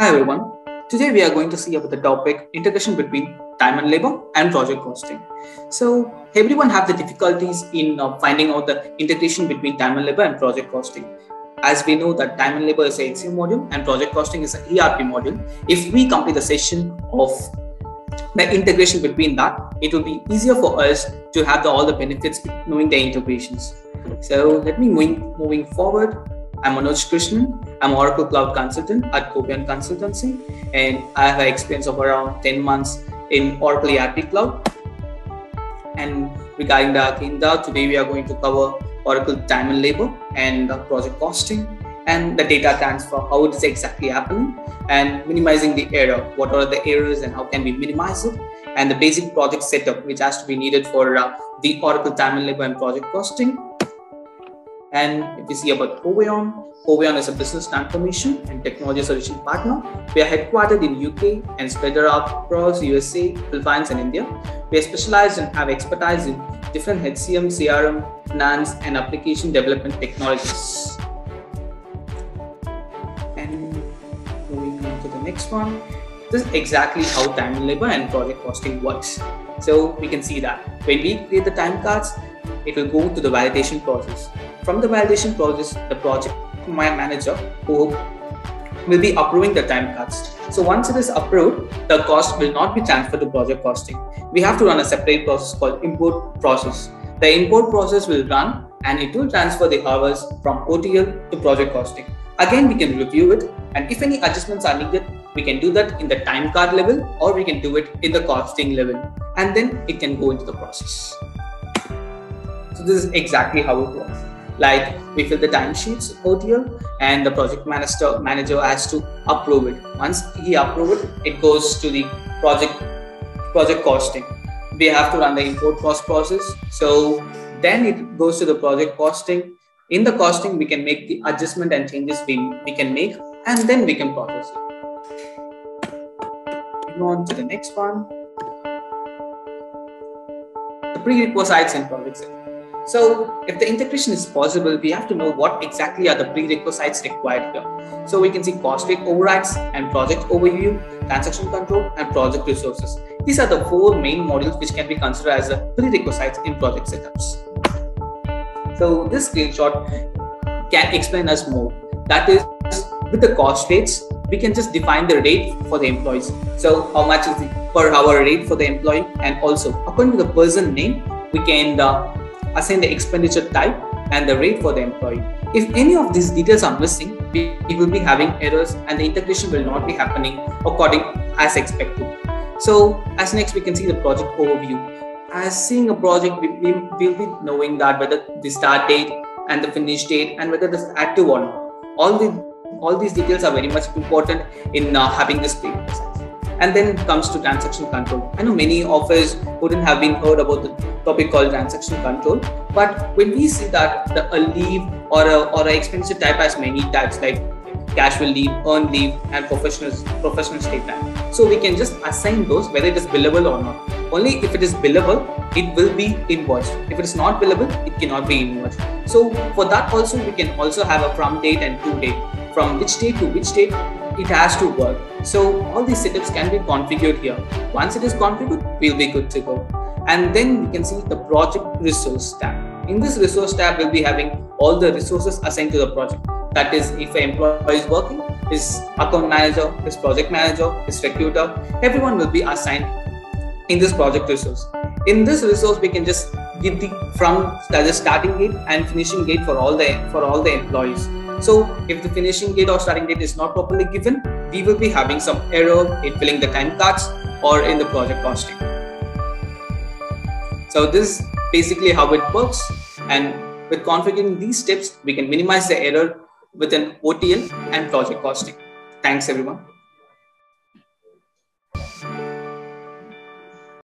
Hi everyone. Today we are going to see about the topic integration between time and labor and project costing. So everyone have the difficulties in uh, finding out the integration between time and labor and project costing. As we know that time and labor is a HCM module and project costing is an ERP module. If we complete the session of the integration between that, it will be easier for us to have the, all the benefits knowing the integrations. So let me moving moving forward. I'm Manoj Krishnan. I'm Oracle Cloud Consultant at Kovaion Consultancy, and I have experience of around 10 months in Oracle ERP Cloud. And regarding the agenda, today we are going to cover Oracle time and labor and project costing and the data transfer, how it is exactly happening, and minimizing the error. What are the errors and how can we minimize it? And the basic project setup, which has to be needed for uh, the Oracle time and labor and project costing and if you see about Kovaion, Kovaion is a business transformation and technology solution partner. We are headquartered in UK and spread across USA, Philippines, and India. We are specialized and have expertise in different HCM, CRM, finance, and application development technologies. And moving on to the next one. This is exactly how time and labor and project costing works. So we can see that when we create the time cards, it will go to the validation process from the validation process, the project my manager who will be approving the time cards. So once it is approved, the cost will not be transferred to project costing. We have to run a separate process called import process. The import process will run and it will transfer the hours from OTL to project costing. Again, we can review it and if any adjustments are needed, we can do that in the time card level or we can do it in the costing level and then it can go into the process. So this is exactly how it works like we fill the timesheets OTL and the project manager manager has to approve it. Once he approves it, it goes to the project project costing. We have to run the import cost process. So then it goes to the project costing. In the costing, we can make the adjustment and changes we, we can make, and then we can process it. Move on to the next one. The prerequisites in project so if the integration is possible, we have to know what exactly are the prerequisites required here. So we can see cost rate overrides and project overview, transaction control, and project resources. These are the four main modules which can be considered as the prerequisites in project setups. So this screenshot can explain us more. That is, with the cost rates, we can just define the rate for the employees. So how much is the per hour rate for the employee, and also according to the person name, we can uh, assign the expenditure type and the rate for the employee. If any of these details are missing, we, will be having errors and the integration will not be happening according as expected. So as next we can see the project overview. As seeing a project, we, will be knowing that whether the start date and the finish date and whether it's active or not. All the all these details are very much important in uh, having this. And then comes to transaction control. I know many of us wouldn't have been heard about the topic called transaction control. But when we see that the, a leave or a or a expenditure type has many types like casual leave, earned leave, and professional professional stay time. So we can just assign those whether it is billable or not. Only if it is billable, it will be invoiced. If it is not billable, it cannot be invoiced. So for that also we can also have a from date and to date. From which date to which date it has to work. So all these setups can be configured here. Once it is configured, we'll be good to go. And then we can see the project resource tab. In this resource tab, we'll be having all the resources assigned to the project. That is, if an employee is working, his account manager, his project manager, his recruiter, everyone will be assigned in this project resource. In this resource, we can just give the from the starting gate and finishing gate for all the for all the employees. So if the finishing date or starting date is not properly given, we will be having some error in filling the time cards or in the project costing. So this is basically how it works. And with configuring these steps, we can minimize the error with an OTL and project costing. Thanks everyone.